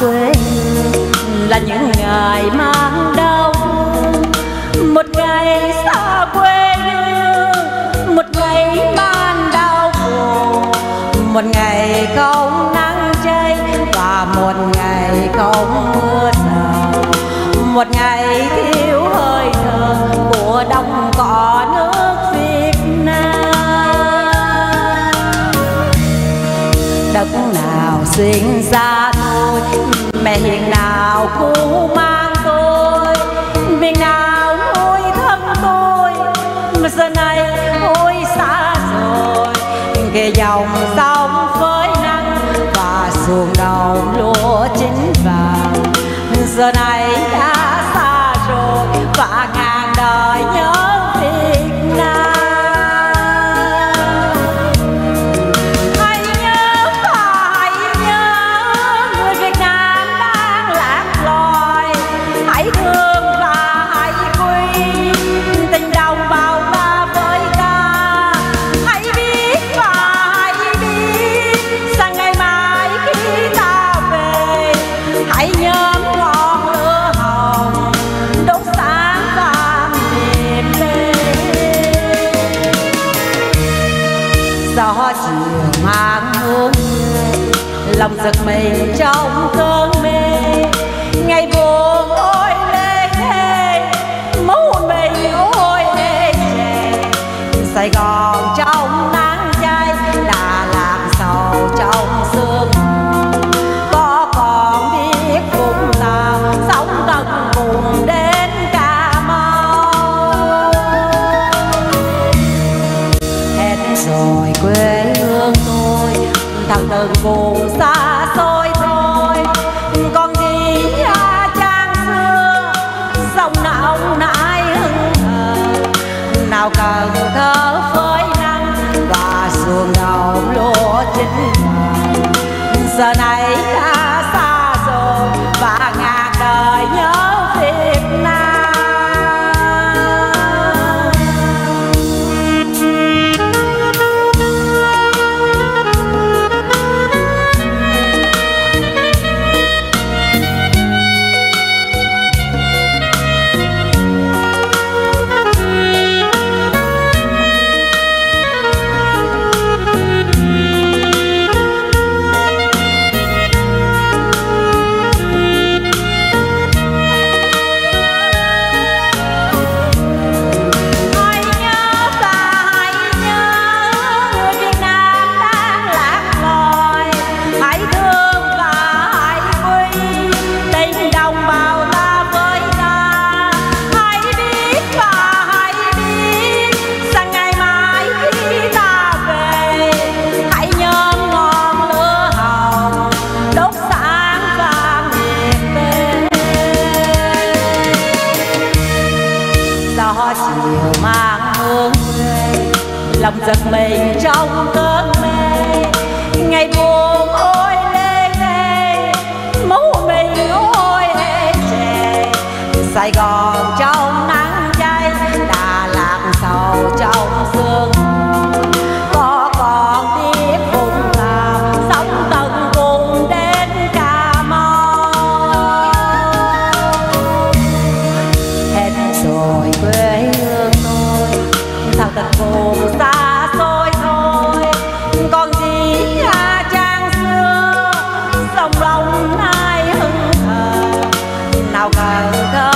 quê là những ngày mang đau. Một ngày xa quê hương một ngày mang đau. Khổ một ngày không nắng cháy và một ngày không mưa rào. Một ngày thiếu hơi thở của đồng cỏ nước Việt Nam. Đất nào sinh ra tôi mẹ hiền nào cũng mang tôi. Mình nào nuôi thân tôi. Mà giờ này ôi xa rồi. Kề dòng sông với nắng và xuồng đầu lúa chín vàng. Giờ này đã xa rồi và ngàn đời nhớ lòng giật mình trong cơn mê. Ngày buồn, ôi lê thê máu hồn mình, ôi lê chề. Sài gòn trong nắng cháy đà lạt sầu trong sương. Có còn biết vùng nào sống tận cùng đến cà mau. Hết rồi quê hương tôi, thằng từng vùng giờ này chiều mang hương. Lòng giật mình trong cơn mê ngày buồn thằng tật vùng xa xôi thôi còn gì à, trang xưa sông lòng ai hưng hờ. Nào cần thơ